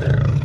Damn.